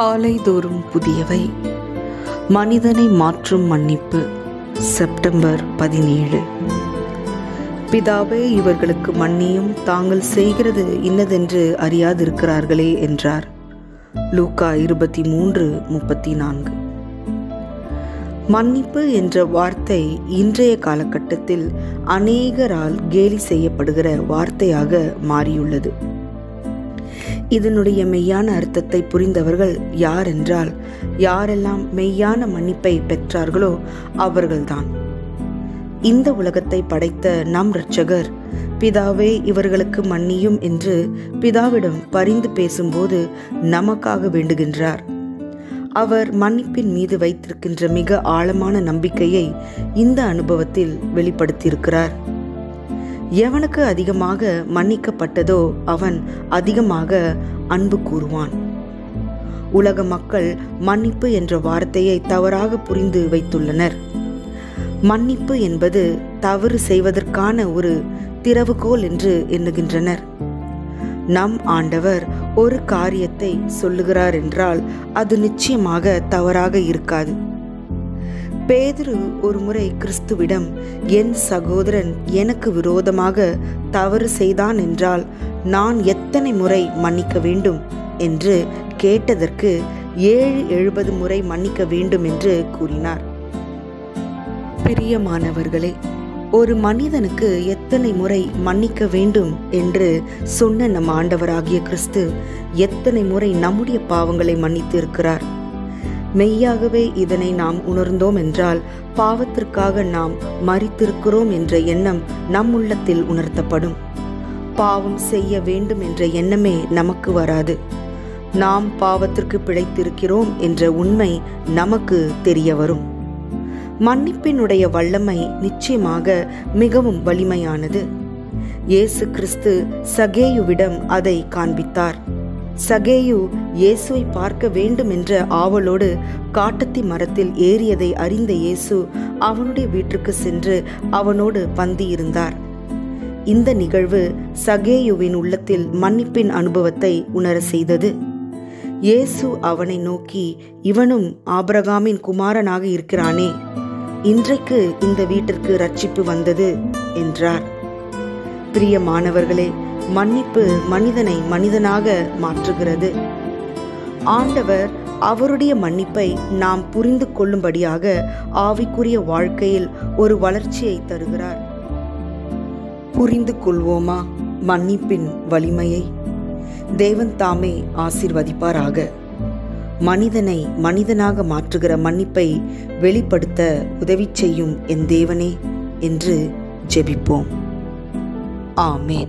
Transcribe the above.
காலைதோறும் புதியவை. மனிதனை மாற்றும் மன்னிப்பு செப்டம்பர் பதினேழு. பிதாவே இவர்களுக்கு மன்னியும் தாங்கள் செய்கிறது இன்னதென்று அறியாதிருக்கிறார்களே என்றார். லூக்கா இருபத்தி மூன்று முப்பத்தி நான்கு மன்னிப்பு என்ற வார்த்தை இன்றைய காலகட்டத்தில் அநேகரால் கேலி செய்யப்படுகிற வார்த்தையாக மாறியுள்ளது. இதனுடைய மெய்யான அர்த்தத்தை புரிந்தவர்கள் யார் என்றால் யாரெல்லாம் மெய்யான மன்னிப்பை பெற்றார்களோ அவர்கள்தான். இந்த உலகத்தை படைத்த நம் இரட்சகர் பிதாவே இவர்களுக்கு மன்னியும் என்று பிதாவிடம் பரிந்து பேசும்போது நமக்காக வேண்டுகின்றார். அவர் மன்னிப்பின் மீது வைத்திருக்கின்ற மிக ஆழமான நம்பிக்கையை இந்த அனுபவத்தில் வெளிப்படுத்தியிருக்கிறார். எவனுக்கு அதிகமாக மன்னிக்கப்பட்டதோ அவன் அதிகமாக அன்பு கூறுவான். உலக மக்கள் மன்னிப்பு என்ற வார்த்தையை தவறாக புரிந்து வைத்துள்ளனர். மன்னிப்பு என்பது தவறு செய்வதற்கான ஒரு திறவுகோல் என்று எண்ணுகின்றனர். நம் ஆண்டவர் ஒரு காரியத்தை சொல்லுகிறார் என்றால் அது நிச்சயமாக தவறாக இருக்காது. பேதுரு ஒருமுறை கிறிஸ்துவிடம் என் சகோதரன் எனக்கு விரோதமாக தவறு செய்தான் என்றால் நான் எத்தனை முறை மன்னிக்க வேண்டும்? என்று கேட்டதற்கு ஏழு எழுபது முறை மன்னிக்க வேண்டும் என்று கூறினார். பிரியமானவர்களே ஒரு மனிதனுக்கு எத்தனை முறை மன்னிக்க வேண்டும்? என்று சொன்ன நம் ஆண்டவராகிய கிறிஸ்து எத்தனை முறை நம்முடைய பாவங்களை மன்னித்து இருக்கிறார் மெய்யாகவே இதனை நாம் உணர்ந்தோம் என்றால் பாவத்திற்காக நாம் மறித்திருக்கிறோம் என்ற எண்ணம் நம் உள்ளத்தில் உணர்த்தப்படும். பாவம் செய்ய வேண்டும் என்ற எண்ணமே நமக்கு வராது. நாம் பாவத்திற்கு பிழைத்திருக்கிறோம் என்ற உண்மை நமக்கு தெரிய வரும். மன்னிப்பினுடைய வல்லமை நிச்சயமாக மிகவும் வலிமையானது. இயேசு கிறிஸ்து சகேயுவிடம் அதை காண்பித்தார். சகேயு இயேசுவை பார்க்க வேண்டும் என்ற ஆவலோடு காட்டத்தி மரத்தில் ஏறியதை அறிந்த இயேசு அவனுடைய வீட்டிற்கு சென்று அவனோடு பந்தியிருந்தார். இந்த நிகழ்வு சகேயுவின் உள்ளத்தில் மன்னிப்பின் அனுபவத்தை உணர செய்தது. இயேசு அவனை நோக்கி இவனும் ஆபரகாமின் குமாரனாக இருக்கிறானே இன்றைக்கு இந்த வீட்டிற்கு ரட்சிப்பு வந்தது என்றார். பிரியமானவர்களே மன்னிப்பு மனிதனை மனிதனாக மாற்றுகிறது. ஆண்டவர் அவருடைய மன்னிப்பை நாம் புரிந்து கொள்ளும்படியாக ஆவிக்குரிய வாழ்க்கையில் ஒரு வளர்ச்சியை தருகிறார். புரிந்து கொள்வோமா மன்னிப்பின் வலிமையை? தேவன் தாமே ஆசிர்வதிப்பாராக. மனிதனை மனிதனாக மாற்றுகிற மன்னிப்பை வெளிப்படுத்த உதவி செய்யும் என் தேவனே என்று ஜெபிப்போம். ஆமேன்.